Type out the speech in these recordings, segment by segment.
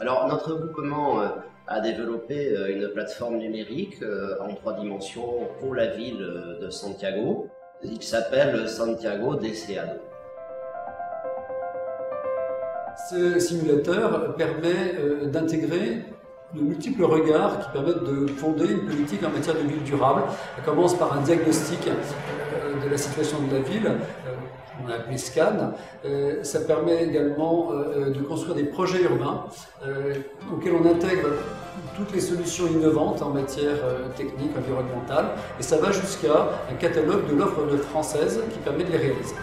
Alors notre groupement euh, a développé euh, une plateforme numérique euh, en trois dimensions pour la ville de Santiago. Il s'appelle Santiago Deseado. Ce simulateur permet d'intégrer de multiples regards qui permettent de fonder une politique en matière de ville durable. Ça commence par un diagnostic de la situation de la ville, on a appelé SCAN. Euh, ça permet également euh, de construire des projets urbains euh, auxquels on intègre toutes les solutions innovantes en matière technique, environnementale, et ça va jusqu'à un catalogue de l'offre française qui permet de les réaliser.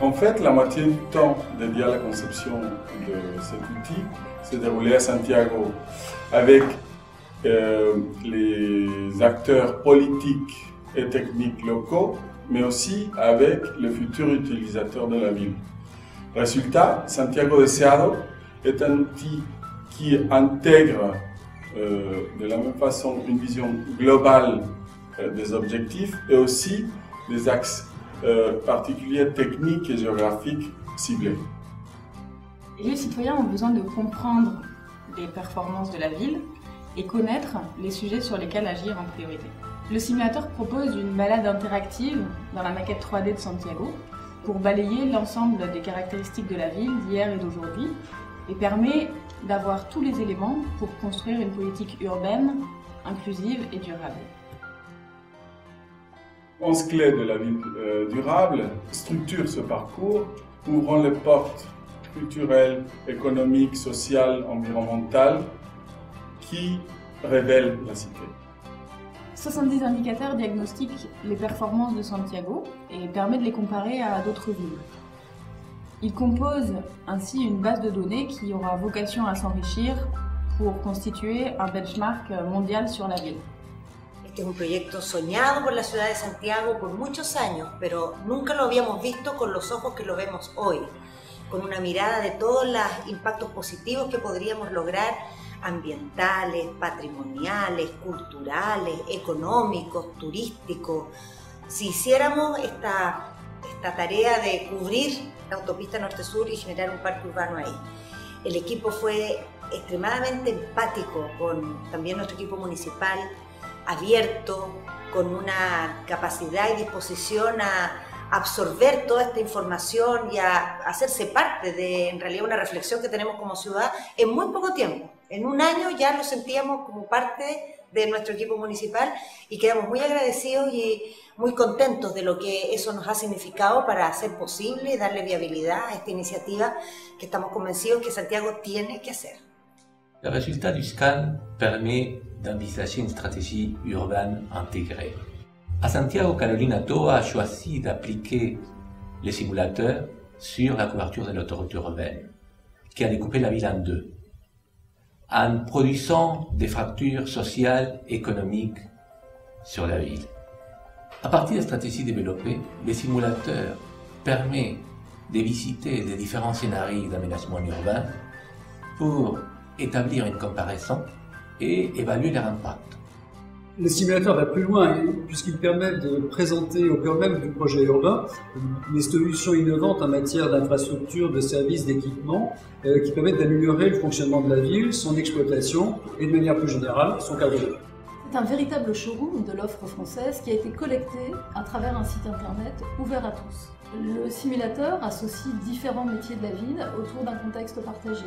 En fait, la moitié du temps dédié à la conception de cet outil s'est déroulé à Santiago avec les acteurs politiques et techniques locaux mais aussi avec les futurs utilisateurs de la ville. Résultat, Santiago Deseado est un outil qui intègre euh, de la même façon une vision globale euh, des objectifs et aussi des axes euh, particuliers techniques et géographiques ciblés. Les citoyens ont besoin de comprendre les performances de la ville et connaître les sujets sur lesquels agir en priorité. Le simulateur propose une balade interactive dans la maquette 3D de Santiago pour balayer l'ensemble des caractéristiques de la ville d'hier et d'aujourd'hui et permet d'avoir tous les éléments pour construire une politique urbaine, inclusive et durable. 11 clés de la ville euh, durable structurent ce parcours, ouvrant les portes culturelles, économiques, sociales, environnementales qui révèlent la cité. 70 indicateurs diagnostiquent les performances de Santiago et permettent de les comparer à d'autres villes. Ils composent ainsi une base de données qui aura vocation à s'enrichir pour constituer un benchmark mondial sur la ville. Este es un proyecto soñado por la ciudad de Santiago por muchos años, pero nunca lo habíamos visto con los ojos que lo vemos hoy, con una mirada de todos los impactos positivos que podríamos lograr ambientales, patrimoniales, culturales, económicos, turísticos. Si hiciéramos esta, esta tarea de cubrir la autopista norte-sur y generar un parque urbano ahí. El equipo fue extremadamente empático con también nuestro equipo municipal, abierto, con una capacidad y disposición a absorber toda esta información y a hacerse parte de en realidad una reflexión que tenemos como ciudad en muy poco tiempo. En un año ya lo sentíamos como parte de nuestro equipo municipal y quedamos muy agradecidos y muy contentos de lo que eso nos ha significado para hacer posible y darle viabilidad a esta iniciativa que estamos convencidos que Santiago tiene que hacer. Le résultat du scan permet d'envisager une stratégie urbaine intégrée. À Santiago, Carolina Toa a choisi d'appliquer les simulateurs sur la couverture de l'autoroute urbaine, qui a découpé la ville en deux en produisant des fractures sociales, économiques sur la ville. À partir des stratégies développées, les simulateurs permettent de visiter les différents scénarios d'aménagement urbain pour établir une comparaison et évaluer leur impact. Le simulateur va plus loin puisqu'il permet de présenter au cœur même du projet urbain des solutions innovantes en matière d'infrastructures, de services, d'équipements euh, qui permettent d'améliorer le fonctionnement de la ville, son exploitation et de manière plus générale son cadre. C'est un véritable showroom de l'offre française qui a été collecté à travers un site internet ouvert à tous. Le simulateur associe différents métiers de la ville autour d'un contexte partagé.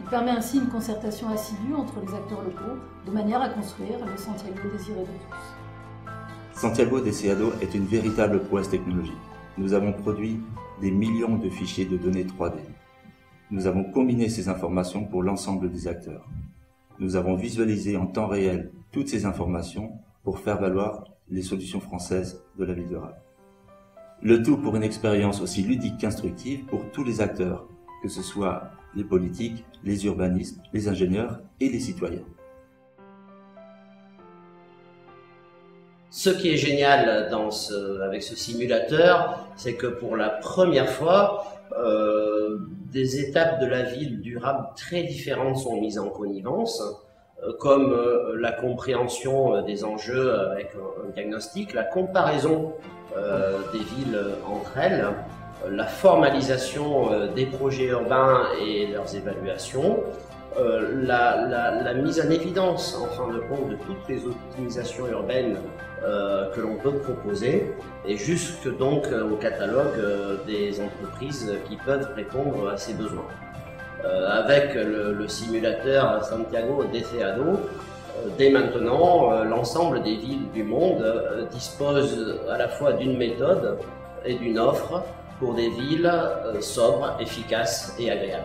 Il permet ainsi une concertation assidue entre les acteurs locaux de manière à construire le Santiago désiré de tous. Santiago Deseado est une véritable prouesse technologique. Nous avons produit des millions de fichiers de données 3D. Nous avons combiné ces informations pour l'ensemble des acteurs. Nous avons visualisé en temps réel toutes ces informations pour faire valoir les solutions françaises de la ville Rap. Le tout pour une expérience aussi ludique qu'instructive pour tous les acteurs, que ce soit les politiques, les urbanistes, les ingénieurs et les citoyens. Ce qui est génial avec ce simulateur, c'est que pour la première fois, euh, des étapes de la ville durable très différentes sont mises en connivence, comme euh, la compréhension des enjeux avec un, diagnostic, la comparaison euh, des villes entre elles, la formalisation des projets urbains et leurs évaluations, la, mise en évidence en fin de compte de toutes les optimisations urbaines que l'on peut proposer et jusque donc au catalogue des entreprises qui peuvent répondre à ces besoins. Avec le, simulateur Santiago DCADO, euh, dès maintenant, euh, l'ensemble des villes du monde euh, disposent à la fois d'une méthode et d'une offre pour des villes sobres, efficaces et agréables.